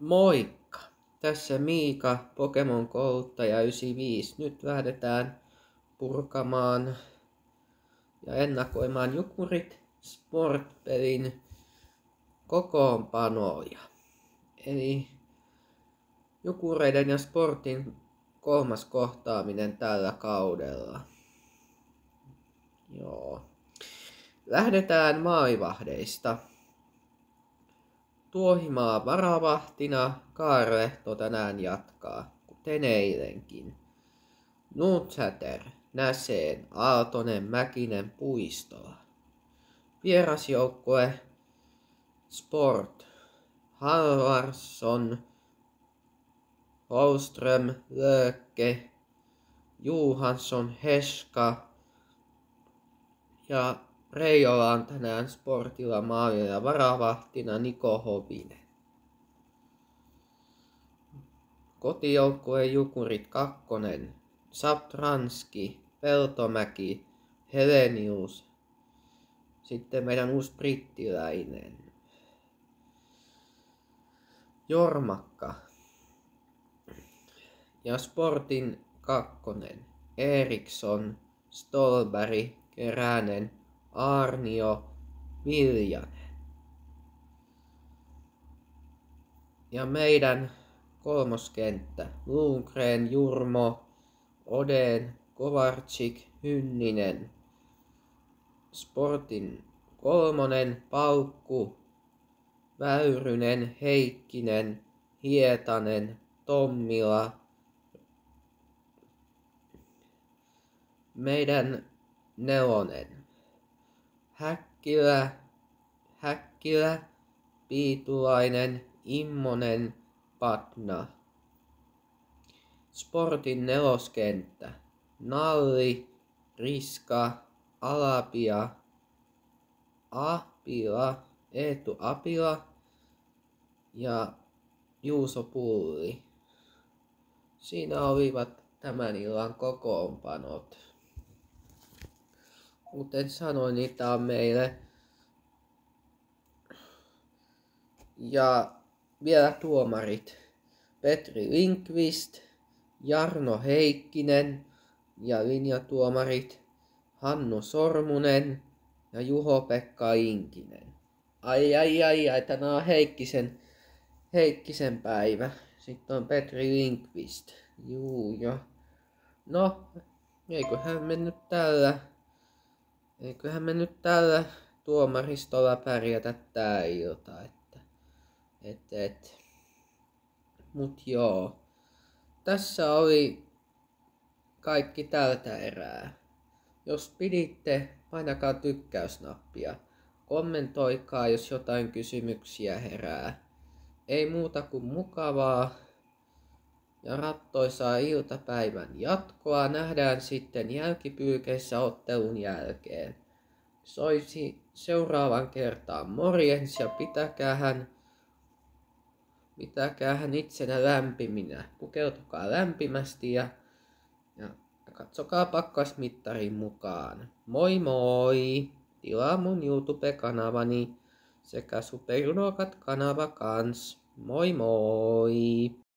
Moikka! Tässä Miika, Pokemon kouluttaja 95. Nyt lähdetään purkamaan ja ennakoimaan Jukurit Sport-pelin kokoonpanoja. Eli Jukureiden ja Sportin kolmas kohtaaminen tällä kaudella. Joo. Lähdetään maivahdeista. Tuohimaa varavahtina, Kaarlehto tänään jatkaa, kuten eilenkin. Nutsäter, Näseen, Aaltonen, Mäkinen, Puistola. Vierasjoukkue Sport, Halvarsson, Holström, Löökke, Johansson, Heska ja Reijola on tänään sportilla maalilla varavahtina Niko Hovinen. Kotijoukkueen Jukurit kakkonen, Saptranski, Peltomäki, Helenius, sitten meidän uusi brittiläinen, Jormakka ja Sportin kakkonen, Eriksson, Stolberg, Keränen, Arnio Viljanen. Ja meidän kolmoskenttä Lundgren, Jurmo, Oden, Kovarczyk, Hynninen. Sportin kolmonen, Paukku, Väyrynen, Heikkinen, Hietanen, Tommila. Meidän nelonen, Häkkilä, Häkkilä, Piitulainen, Immonen, Patna. Sportin neloskenttä. Nalli, Riska, Alapia, Apila, Eetu Apila ja Juuso Pulli. Siinä olivat tämän illan kokoonpanot kuten sanoin, niitä on meille. Ja vielä tuomarit. Petri Linkvist, Jarno Heikkinen ja linjatuomarit Hannu Sormunen ja Juho-Pekka Inkinen. Ai ai ai ai, tänään on Heikkisen, Heikkisen päivä. Sitten on Petri Linkvist. Juu jo. No, eiköhän mennyt tällä eiköhän me nyt tällä tuomaristolla pärjätä tää ilta, että, et, et. Mut joo, tässä oli kaikki tältä erää. Jos piditte, painakaa tykkäysnappia. Kommentoikaa, jos jotain kysymyksiä herää. Ei muuta kuin mukavaa ja rattoisaa iltapäivän jatkoa nähdään sitten jälkipyykeissä ottelun jälkeen. Soisi seuraavan kertaan morjens ja pitäkäähän, pitäkäähän itsenä lämpiminä. Pukeutukaa lämpimästi ja, ja katsokaa pakkasmittarin mukaan. Moi moi! Tilaa mun YouTube-kanavani sekä Superluokat kanava kans. Moi moi!